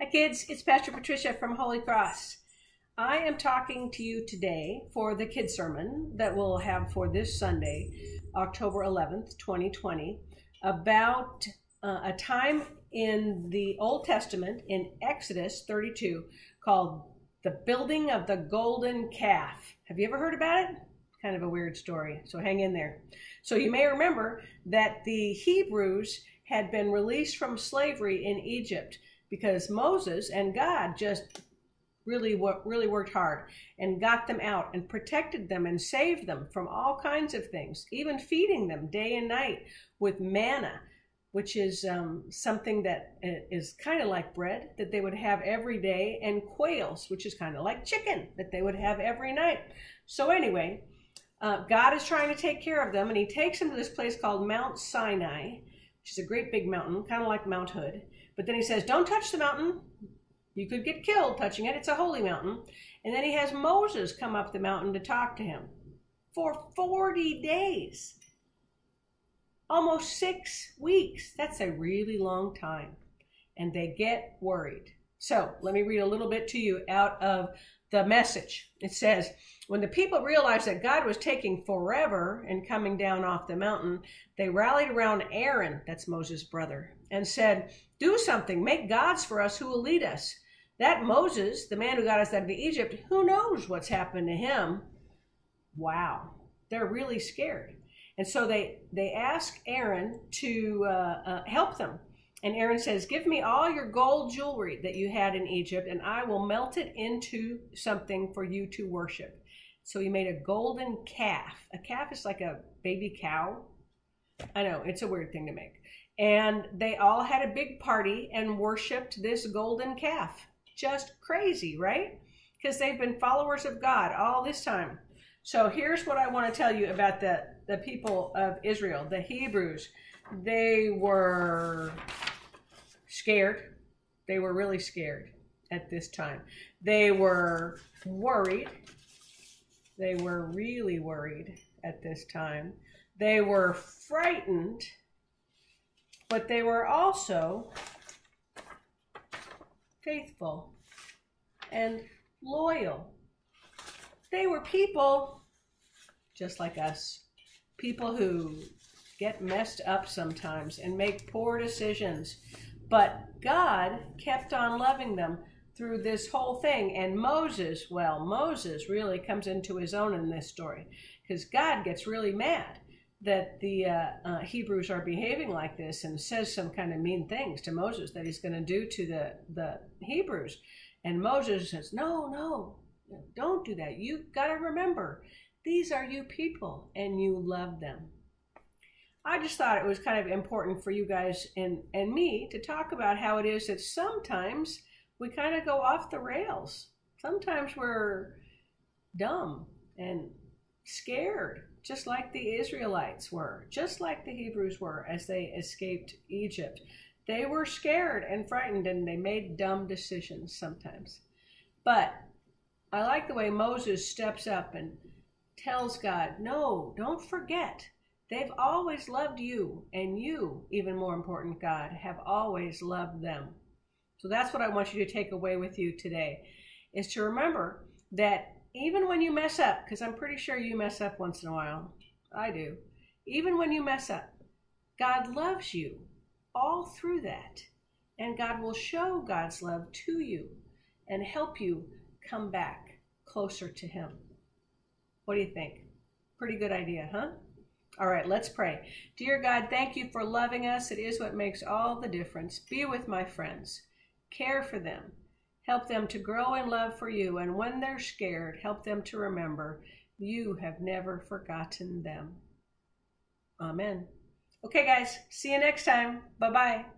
Hi kids, it's Pastor Patricia from Holy Cross. I am talking to you today for the kids sermon that we'll have for this Sunday, October 11th, 2020, about uh, a time in the Old Testament in Exodus 32 called the building of the golden calf. Have you ever heard about it? Kind of a weird story, so hang in there. So you may remember that the Hebrews had been released from slavery in Egypt because Moses and God just really really worked hard and got them out and protected them and saved them from all kinds of things, even feeding them day and night with manna, which is um, something that uh, kind of like bread that they would have every day, and quails, which is kind of like chicken that they would have every night. So anyway, uh, God is trying to take care of them, and He takes them to this place called Mount Sinai, which is a great big mountain, kind of like Mount Hood. But then he says, Don't touch the mountain. You could get killed touching it. It's a holy mountain. And then he has Moses come up the mountain to talk to him for 40 days. Almost six weeks. That's a really long time. And they get worried. So let me read a little bit to you out of the message. It says, When the people realized that God was taking forever and coming down off the mountain, they rallied around Aaron, that's Moses' brother, and said, Do something, make gods for us who will lead us. That Moses, the man who got us out of Egypt, who knows what's happened to him? Wow, they're really scared. And so they, they ask Aaron to uh, uh, help them. And Aaron says, Give me all your gold jewelry that you had in Egypt, and I will melt it into something for you to worship. So he made a golden calf. A calf is like a baby cow. I know, it's a weird thing to make and they all had a big party and worshiped this golden calf. Just crazy, right? Because they've been followers of God all this time. So here's what I want to tell you about the, the people of Israel, the Hebrews. They were scared. They were really scared at this time. They were worried. They were really worried at this time. They were frightened but they were also faithful and loyal. They were people just like us, people who get messed up sometimes and make poor decisions. But God kept on loving them through this whole thing. And Moses, well, Moses really comes into his own in this story because God gets really mad that the uh, uh, Hebrews are behaving like this and says some kind of mean things to Moses that he's going to do to the, the Hebrews. And Moses says, No, no, don't do that. You've got to remember, these are you people and you love them. I just thought it was kind of important for you guys and, and me to talk about how it is that sometimes we kind of go off the rails. Sometimes we're dumb and scared just like the Israelites were, just like the Hebrews were as they escaped Egypt. They were scared and frightened and they made dumb decisions sometimes. But I like the way Moses steps up and tells God, No, don't forget. They've always loved you, and you, even more important, God, have always loved them. So that's what I want you to take away with you today is to remember that even when you mess up, because I'm pretty sure you mess up once in a while, I do, even when you mess up, God loves you all through that. And God will show God's love to you and help you come back closer to Him. What do you think? Pretty good idea, huh? All right, let's pray. Dear God, thank you for loving us. It is what makes all the difference. Be with my friends, care for them Help them to grow in love for you, and when they're scared, help them to remember you have never forgotten them. Amen. Okay, guys, see you next time. Bye bye.